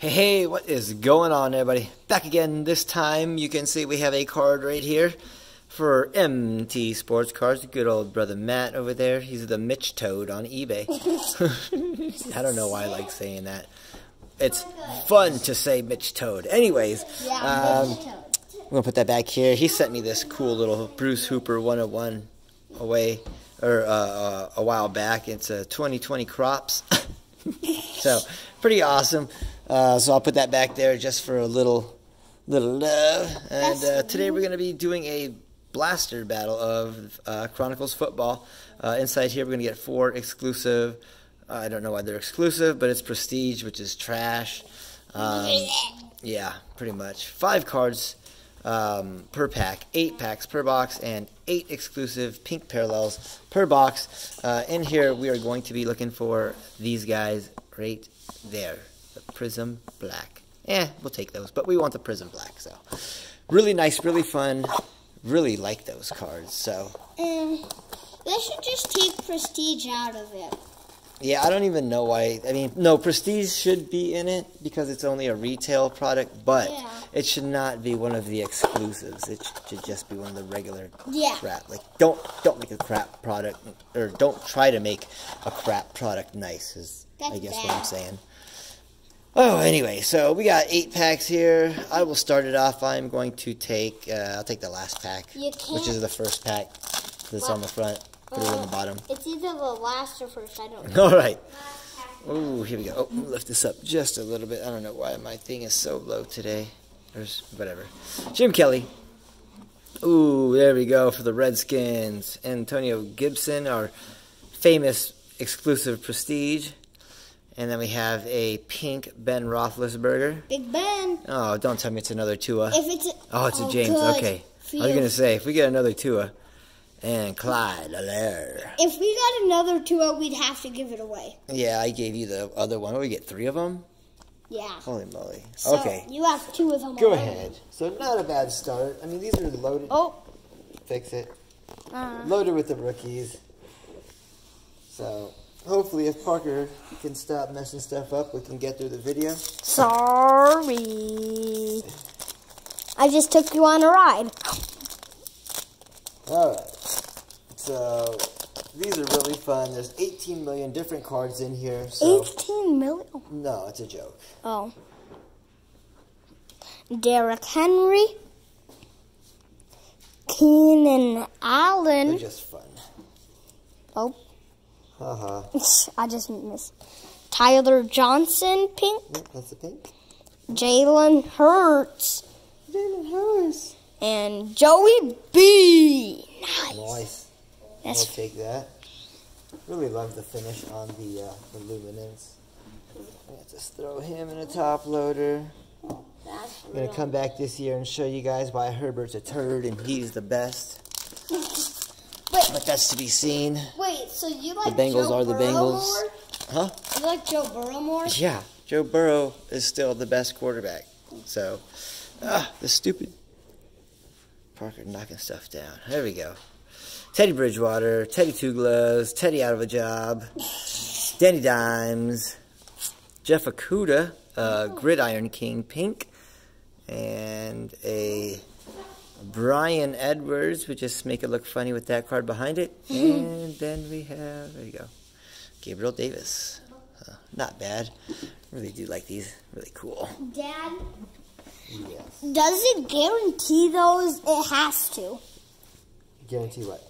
Hey, hey, what is going on, everybody? Back again. This time, you can see we have a card right here for MT Sports Cards. Good old brother Matt over there. He's the Mitch Toad on eBay. I don't know why I like saying that. It's fun to say Mitch Toad. Anyways, um, I'm gonna put that back here. He sent me this cool little Bruce Hooper 101 away or uh, uh, a while back. It's a 2020 crops. so pretty awesome. Uh, so I'll put that back there just for a little little love. And uh, today we're going to be doing a blaster battle of uh, Chronicles football. Uh, inside here we're going to get four exclusive. I don't know why they're exclusive, but it's prestige, which is trash. Um, yeah, pretty much. Five cards um, per pack, eight packs per box, and eight exclusive pink parallels per box. Uh, in here, we are going to be looking for these guys right there. Prism Black. Eh, we'll take those, but we want the Prism Black, so. Really nice, really fun. Really like those cards, so. Um, they should just take Prestige out of it. Yeah, I don't even know why. I mean, no, Prestige should be in it because it's only a retail product, but Yeah. it should not be one of the exclusives. It should just be one of the regular Yeah. crap. Like, don't don't make a crap product, or don't try to make a crap product nice. Is I That's guess what. I'm saying. Oh, anyway, so we got eight packs here. I will start it off. I'm going to take. Uh, I'll take the last pack, which is the first pack that's on the front. Put it on the bottom. It's either the last or first. I don't know. All right. Oh, here we go. Oh, lift this up just a little bit. I don't know why my thing is so low today. There's whatever. Jim Kelly. Ooh, there we go for the Redskins. Antonio Gibson, our famous exclusive prestige. And then we have a pink Ben Roethlisberger. Big Ben. Oh, don't tell me it's another Tua. If it's a, Oh, it's a oh, James. good. Okay. I was Phew. gonna say if we get another Tua, and Clyde Helaire. If we got another two, we'd have to give it away. Yeah, I gave you the other one. Oh, we get three of them. Yeah. Holy moly. So okay, You have two of them. go already. ahead. So not a bad start. I mean, these are loaded. Oh. Fix it. Uh, Loaded with the rookies. So hopefully, if Parker can stop messing stuff up, we can get through the video. sorry. I just took you on a ride. All right. So these are really fun. There's 18 million different cards in here. So 18 million. no, it's a joke. Oh. Derrick Henry. Keenan Allen. They're just fun. Oh, Haha. I just missed. Tyler Johnson, pink. Yep, that's the pink. Jalen Hurts. Jalen Hurts. And Joey B. Nice. Nice. That's I'll take that. Really love the finish on the uh, the luminance. To throw him in a top loader. I'm gonna come back this year and show you guys why Herbert's a turd and he's the best. Wait, But that's to be seen. wait. So you like the Bengals Joe are the Burrow Bengals. more? Huh? You like Joe Burrow more? Yeah. Joe Burrow is still the best quarterback. So, ah, the stupid Parker knocking stuff down. There we go. Teddy Bridgewater, Teddy Two Gloves, Teddy out of a job, Danny Dimes, Jeff Okudah, uh, Gridiron King Pink, and a Bryan Edwards. We just make it look funny with that card behind it. and then we have, there you go, Gabriel Davis. Uh, not bad. Really do like these. Really cool. Dad, Yes. does it guarantee those? It has to. Guarantee what?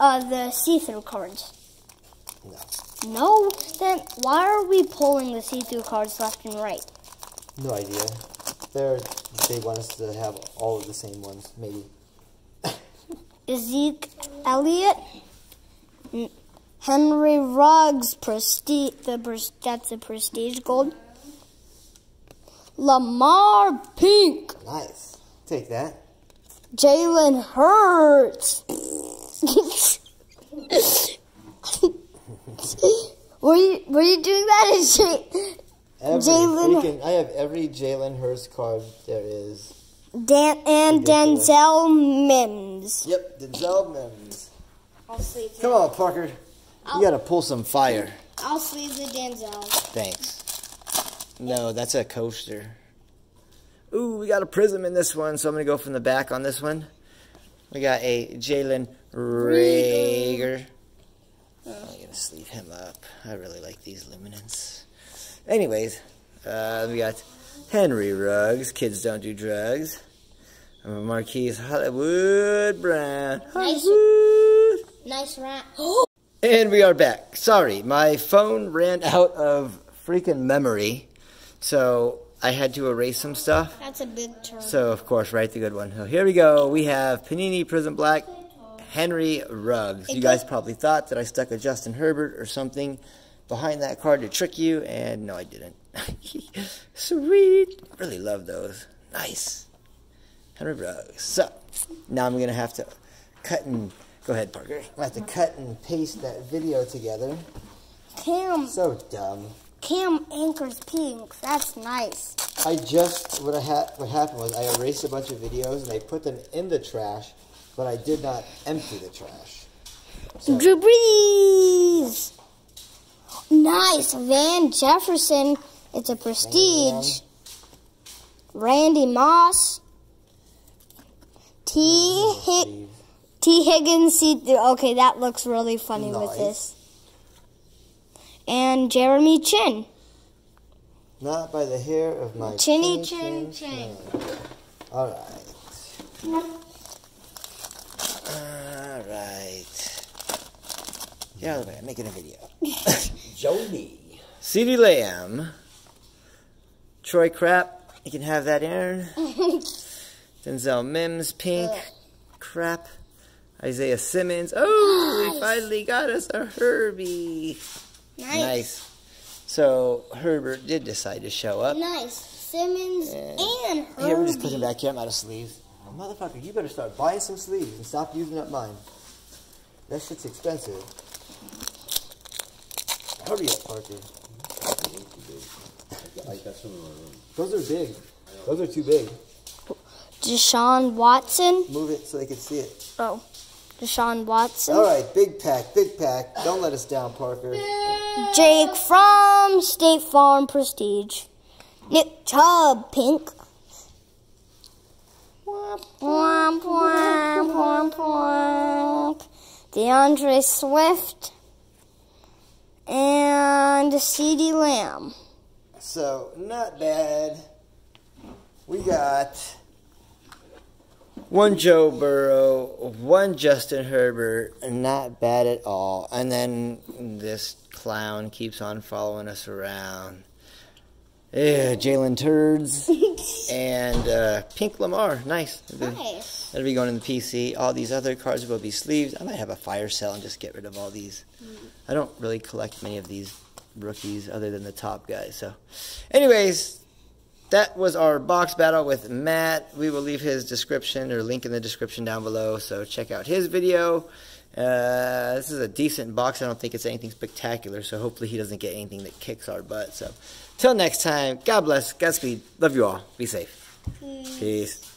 Uh, the see-through cards. No. No, then why are we pulling the see-through cards left and right? No idea. They're, they want us to have all of the same ones, maybe. Zeke Elliott, Henry Ruggs, prestige. The pres- that's a prestige gold. Lamar Pink, Nice. Take that. Jalen Hurts. were you were you doing that? Is J- Every Jalen- freaking, I have every Jalen Hurts card there is. Dan and Ridiculous. Denzel Mims. Yep, Denzel Mims. I'll sleeve Come on, Parker. You gotta pull some fire. I'll sleeve the Denzel. Thanks. No, that's a coaster. Ooh, we got a prism in this one, so I'm going to go from the back on this one. We got a Jalen Reagor. I'm going to sleeve him up. I really like these luminance. Anyways, uh, we got Henry Ruggs. Kids don't do drugs. Marquise Hollywood Brown. Hollywood. Nice rat. And we are back. Sorry, my phone ran out of freaking memory. So I had to erase some stuff. That's a big turn. So, of course, write the good one. So here we go. We have Panini Prism Black, Henry Ruggs. You guys probably thought that I stuck a Justin Herbert or something behind that card to trick you, and no, I didn't. Sweet. Really love those. Nice. Henry Ruggs. So, now I'm going to have to cut and... Go ahead, Parker. I'm going to have to cut and paste that video together. Cam, So dumb. Cam Akers pink. That's nice. I just what I had what happened was I erased a bunch of videos and I put them in the trash, but I did not empty the trash. So, Drew Brees. Nice. Van Jefferson. It's a prestige. Randy Moss. T. Hick. Tee Higgins. C- okay, that looks really funny with this. And Jeremy Chinn. not by the hair of my Chinny chin chin. All right. All right. Get out of the way. I'm making a video. Jody. CeeDee Lamb. Troy Crap. You can have that, Aaron. Denzel Mims, pink. Crap. Isaiah Simmons. Oh, we finally got us a Herbie. Nice. Nice. So Herbert did decide to show up. Nice. Simmons and Herbie. Here, we'll just put him back here. I'm out of sleeves. Motherfucker, you better start buying some sleeves and stop using up mine. That shit's expensive. Hurry up, Parker. I got some in my room. Those are big. Those are too big. Deshaun Watson. Move it so they can see it. Oh, Deshaun Watson. All right, big pack, big pack. Don't let us down, Parker. Jake from State Farm Prestige. Nick Chubb, pink. Womp, womp, womp, womp, womp. DeAndre Swift. And CeeDee Lamb. So, not bad. We got one Joe Burrow, one Justin Herbert, not bad at all. And then this clown keeps on following us around. Yeah, Jalen Turds and uh, Pink Lamar. Nice. Nice. That'll be going in the PC. All these other cards will be sleeves. I might have a fire sale and just get rid of all these. I don't really collect many of these rookies other than the top guys. So, anyways, that was our box battle with Matt. We will leave his description or link in the description down below. So check out his video. Uh, this is a decent box. I don't think it's anything spectacular. So hopefully he doesn't get anything that kicks our butt. So till next time, God bless, Godspeed, love you all. Be safe. Peace.